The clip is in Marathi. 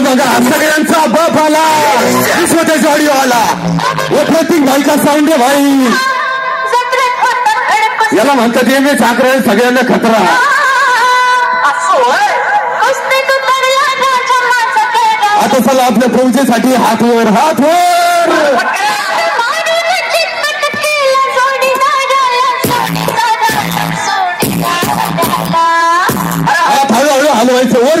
बघा बघा सगळ्यांचा बाप आला. विश्वच्या जॉडी आला वो प्रतीक भाई का साऊंड आहे भाई. याला म्हणतात एम ए साखर सगळ्यांना खतरा. आता चला आपल्या फौजेसाठी हात वर हात वर. हळूहळू हलवायचं वर